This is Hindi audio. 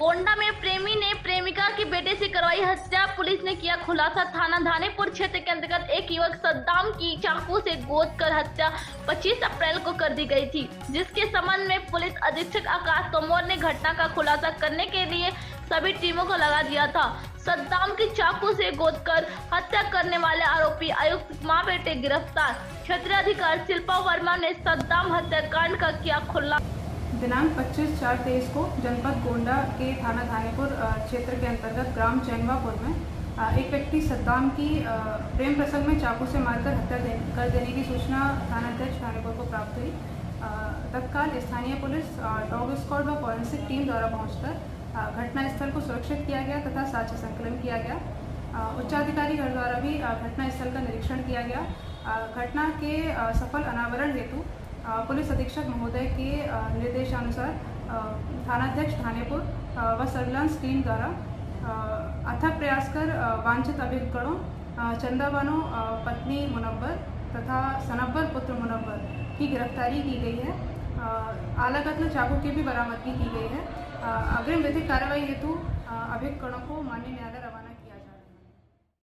गोंडा में प्रेमी ने प्रेमिका के बेटे से करवाई हत्या। पुलिस ने किया खुलासा थाना धानेपुर क्षेत्र के अंतर्गत एक युवक सद्दाम की चाकू से गोद कर हत्या। 25 अप्रैल को कर दी गई थी, जिसके संबंध में पुलिस अधीक्षक आकाश तोमर ने घटना का खुलासा करने के लिए सभी टीमों को लगा दिया था। सद्दाम की चाकू से गोद कर हत्या करने वाले आरोपी आयुक्त माँ बेटे गिरफ़्तार। क्षेत्रीय अधिकारी शिल्पा वर्मा ने सद्दाम हत्याकांड का किया खुलासा दिनांक 25 चार तेईस को जनपद गोंडा के थाना थानेपुर क्षेत्र के अंतर्गत ग्राम चैनवापुर में एक व्यक्ति सद्दाम की प्रेम प्रसंग में चाकू से मारकर हत्या कर देने की सूचना थानाध्यक्ष थानेपुर को प्राप्त हुई। तत्काल स्थानीय पुलिस डॉग स्क्वाड व फॉरेंसिक टीम द्वारा पहुंचकर घटनास्थल को सुरक्षित किया गया तथा साक्ष्य संकलन किया गया। उच्चाधिकारी घर द्वारा भी घटनास्थल का निरीक्षण किया गया। घटना के सफल अनावरण हेतु पुलिस अधीक्षक महोदय के निर्देशानुसार थानाध्यक्ष थानेपुर व सर्विलांस टीम द्वारा अथक प्रयास कर वांछित अभियुक्तों चंदा पत्नी मुनब्बर तथा सनब्बर पुत्र मुनब्बर की गिरफ्तारी की गई है। आला कत्ल चाकू की भी बरामदगी की गई है। अग्रिम विधिक कार्रवाई हेतु अभियुक्त को मान्य न्यायालय